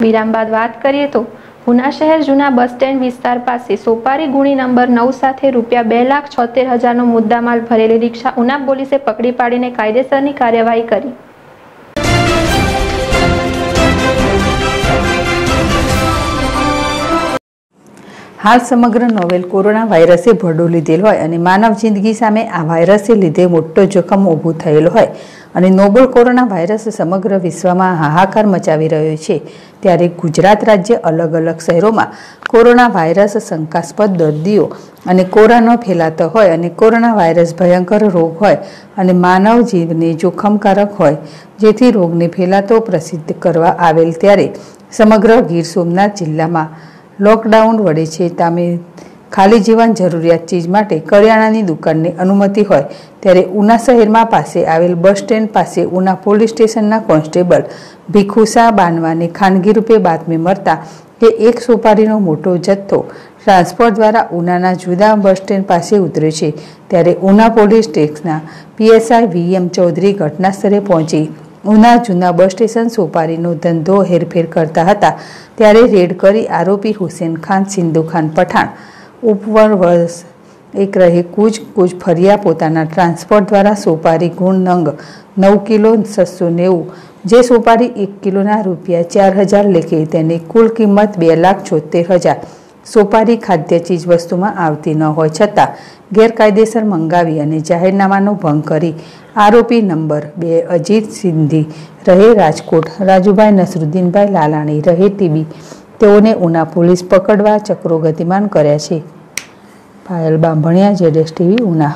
વિરામ બાદ વાત કરીએ તો ઉના શહેર જૂના બસ સ્ટેન્ડ વિસ્તાર પાસે સોપારી ગુણી નંબર નવ સાથે રૂપિયા બે લાખ છોતેર હજારનો મુદ્દામાલ ભરેલી રિક્ષા ઉના પોલીસે પકડી પાડીને કાયદેસરની કાર્યવાહી કરી. હાલ સમગ્ર નોવેલ કોરોના વાયરસે ભરડો લીધેલ હોય અને માનવ જિંદગી સામે આ વાયરસે લીધે મોટો જોખમ ઊભું થયેલો હોય અને નોબલ કોરોના વાયરસ સમગ્ર વિશ્વમાં હાહાકાર મચાવી રહ્યો છે. ત્યારે ગુજરાત રાજ્ય અલગ અલગ શહેરોમાં કોરોના વાયરસ શંકાસ્પદ દર્દીઓ અને કોરોના ફેલાતો હોય અને કોરોના વાયરસ ભયંકર રોગ હોય અને માનવ જીવને જોખમકારક હોય, જેથી રોગને ફેલાતો પ્રસિદ્ધ કરવા આવેલ ત્યારે સમગ્ર ગીર સોમનાથ જિલ્લામાં લોકડાઉન વડે છે તામે ખાલી જીવન જરૂરિયાત ચીજ માટે કરિયાણાની દુકાનની અનુમતિ હોય, ત્યારે ઉના શહેરમાં પાસે આવેલ બસ સ્ટેન્ડ પાસે ઉના પોલીસ સ્ટેશનના કોન્સ્ટેબલ ભીખુસા બાનવાને ખાનગી રૂપે બાતમી મળતા કે એક સોપારીનો મોટો જથ્થો ટ્રાન્સપોર્ટ દ્વારા ઉનાના જુદા બસ સ્ટેન્ડ પાસે ઉતર્યો છે, ત્યારે ઉના પોલીસ સ્ટેશનના પીએસઆઈ વીએમ ચૌધરી ઘટના સ્થળે પહોંચી ઉના જૂના બસ સ્ટેશન સોપારીનો ધંધો હેરફેર કરતા હતા, ત્યારે રેડ કરી આરોપી હુસેન ખાન, સિંધુ ખાન પઠાણ ઉપવરવર્ષ એક રહે કૂચ કૂચ ફર્યા પોતાના ટ્રાન્સપોર્ટ દ્વારા સોપારી ગુણ નંગ નવ કિલો છસો નેવું, જે સોપારી એક કિલોના રૂપિયા ચાર હજાર લેખે તેની કુલ કિંમત બે લાખ છોતેર હજાર સોપારી ખાદ્ય ચીજ વસ્તુમાં આવતી ન હોય છતાં ગેરકાયદેસર મંગાવી અને જાહેરનામાનો ભંગ કરી આરોપી નંબર બે અજીત સિંધી, રહે રાજકોટ, રાજુભાઈ નસરુદ્દીનભાઈ લાલાણી, રહે ટીબી. તેઓને ઉના પોલીસ પકડવા ચક્રો ગતિમાન કર્યા છે. પાયલ બાંભણિયા, જેડેશ ટીવી, ઉના.